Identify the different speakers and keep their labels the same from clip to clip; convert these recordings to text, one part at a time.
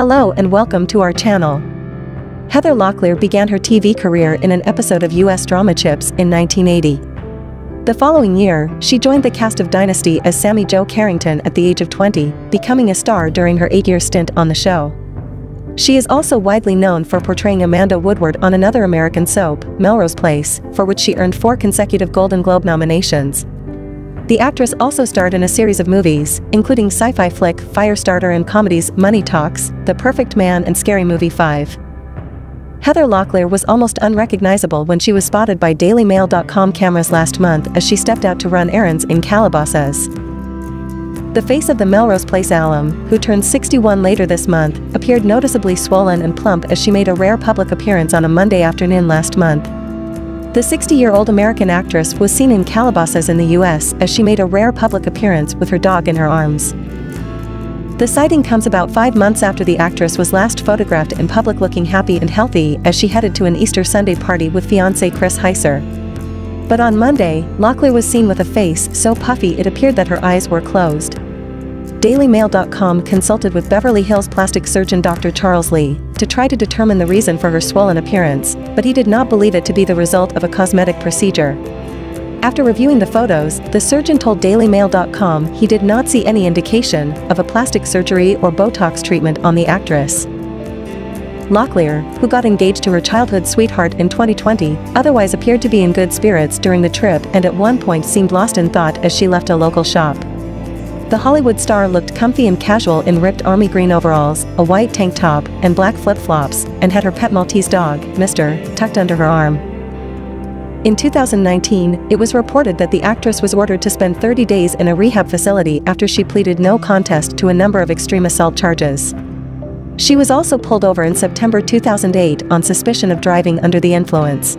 Speaker 1: Hello and welcome to our channel. Heather Locklear began her TV career in an episode of US drama CHiPs in 1980. The following year, she joined the cast of Dynasty as Sammy Jo Carrington at the age of 20, becoming a star during her eight-year stint on the show. She is also widely known for portraying Amanda Woodward on another American soap, Melrose Place, for which she earned four consecutive Golden Globe nominations. The actress also starred in a series of movies, including sci-fi flick Firestarter and comedies Money Talks, The Perfect Man and Scary Movie 5. Heather Locklear was almost unrecognizable when she was spotted by DailyMail.com cameras last month as she stepped out to run errands in Calabasas. The face of the Melrose Place alum, who turned 61 later this month, appeared noticeably swollen and plump as she made a rare public appearance on a Monday afternoon last month. The 60-year-old American actress was seen in Calabasas in the US as she made a rare public appearance with her dog in her arms. The sighting comes about five months after the actress was last photographed in public looking happy and healthy as she headed to an Easter Sunday party with fiancé Chris Heisser. But on Monday, Locklear was seen with a face so puffy it appeared that her eyes were closed. DailyMail.com consulted with Beverly Hills plastic surgeon Dr. Charles Lee to try to determine the reason for her swollen appearance, but he did not believe it to be the result of a cosmetic procedure. After reviewing the photos, the surgeon told DailyMail.com he did not see any indication of a plastic surgery or Botox treatment on the actress. Locklear, who got engaged to her childhood sweetheart in 2020, otherwise appeared to be in good spirits during the trip and at one point seemed lost in thought as she left a local shop. The Hollywood star looked comfy and casual in ripped army green overalls, a white tank top, and black flip-flops, and had her pet Maltese dog, Mr., tucked under her arm. In 2019, it was reported that the actress was ordered to spend 30 days in a rehab facility after she pleaded no contest to a number of extreme assault charges. She was also pulled over in September 2008 on suspicion of driving under the influence.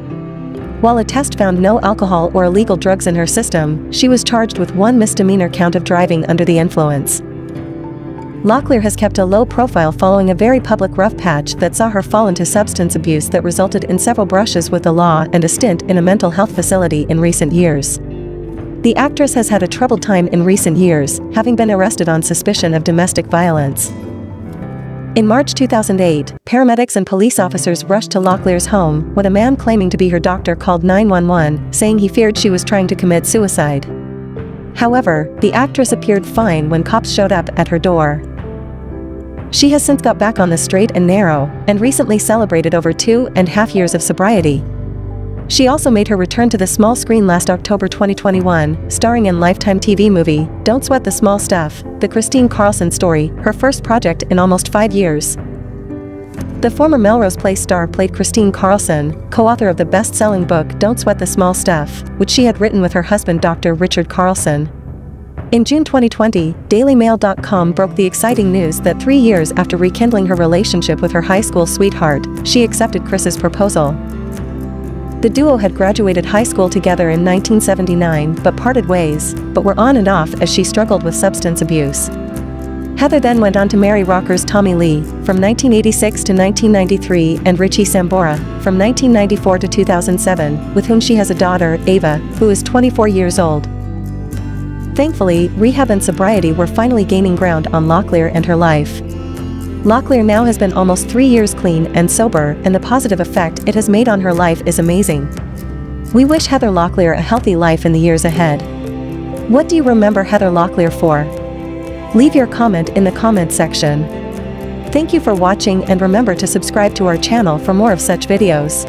Speaker 1: While a test found no alcohol or illegal drugs in her system, she was charged with one misdemeanor count of driving under the influence. Locklear has kept a low profile following a very public rough patch that saw her fall into substance abuse that resulted in several brushes with the law and a stint in a mental health facility in recent years. The actress has had a troubled time in recent years, having been arrested on suspicion of domestic violence. In March 2008, paramedics and police officers rushed to Locklear's home when a man claiming to be her doctor called 911, saying he feared she was trying to commit suicide. However, the actress appeared fine when cops showed up at her door. She has since got back on the straight and narrow, and recently celebrated over two and a half years of sobriety. She also made her return to the small screen last October 2021, starring in Lifetime TV movie, Don't Sweat the Small Stuff, the Kristine Carlson story, her first project in almost five years. The former Melrose Place star played Kristine Carlson, co-author of the best-selling book Don't Sweat the Small Stuff, which she had written with her husband Dr. Richard Carlson. In June 2020, DailyMail.com broke the exciting news that three years after rekindling her relationship with her high school sweetheart, she accepted Chris's proposal. The duo had graduated high school together in 1979 but parted ways, but were on and off as she struggled with substance abuse. Heather then went on to marry rockers Tommy Lee, from 1986 to 1993 and Richie Sambora, from 1994 to 2007, with whom she has a daughter, Ava, who is 24 years old. Thankfully, rehab and sobriety were finally gaining ground on Locklear and her life. Locklear now has been almost three years clean and sober and the positive effect it has made on her life is amazing. We wish Heather Locklear a healthy life in the years ahead. What do you remember Heather Locklear for? Leave your comment in the comment section. Thank you for watching and remember to subscribe to our channel for more of such videos.